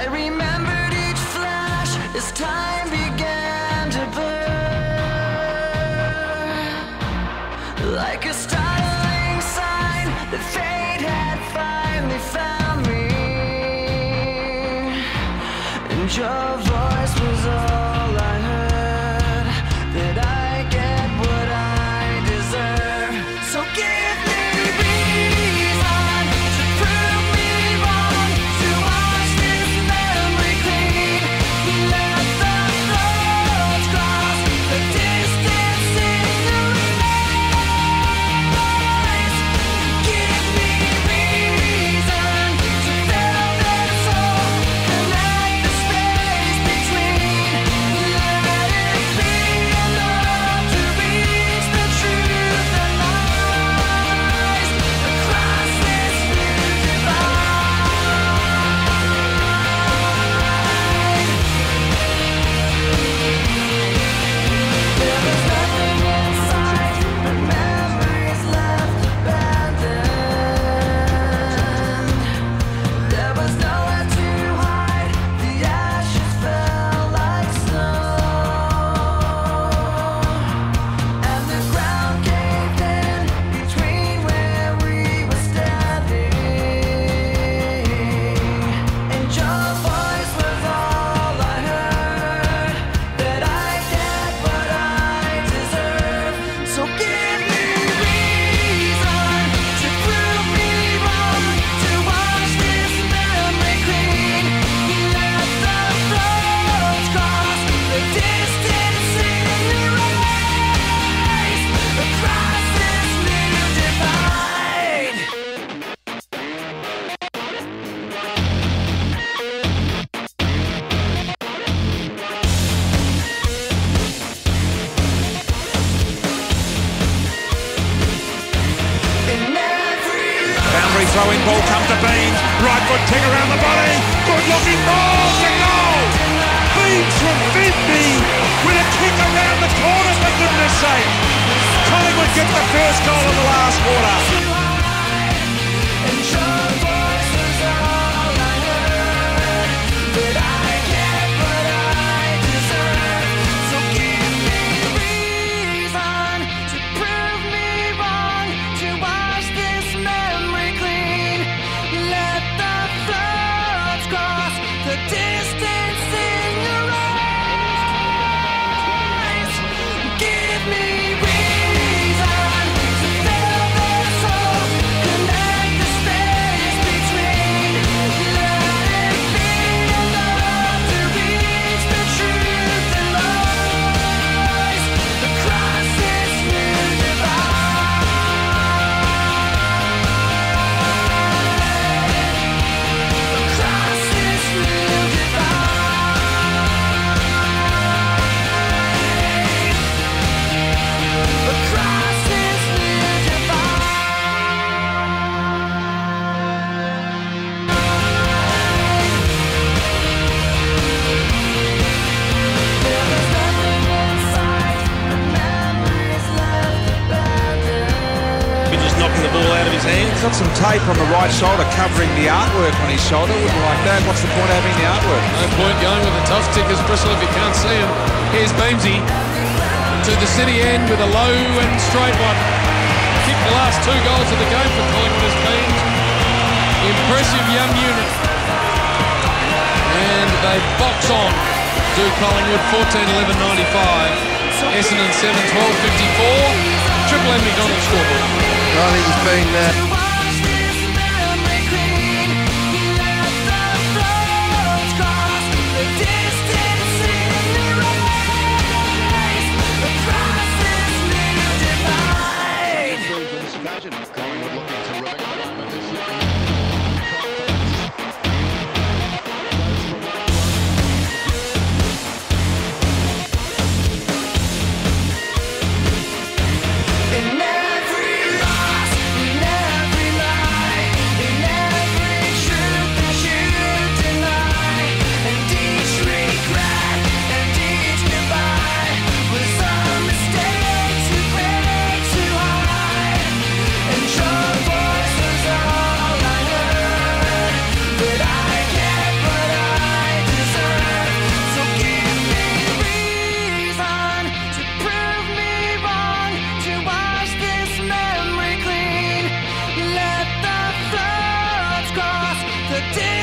I remembered each flash as time began to burn. Like a startling sign that fate had finally found me. And your voice was Throwing ball come to Bean. Right foot kick around the body. Good looking ball to goal. Beams from 50 with a kick around the corner for goodness sake. Collingwood get the first goal of the last quarter. He's got some tape on the right shoulder covering the artwork on his shoulder. Wouldn't like that. What's the point of having the artwork? No point going with the tough stickers, Bristol, if you can't see him. Here's Beamsy to the city end with a low and straight one. Kicked the last two goals of the game for Collingwood as Beams. Impressive young unit. And they box on. Do Collingwood 14 11 95. Essendon 7 12 54. Triple M McDonald scoreboard. I think he's been uh, the day.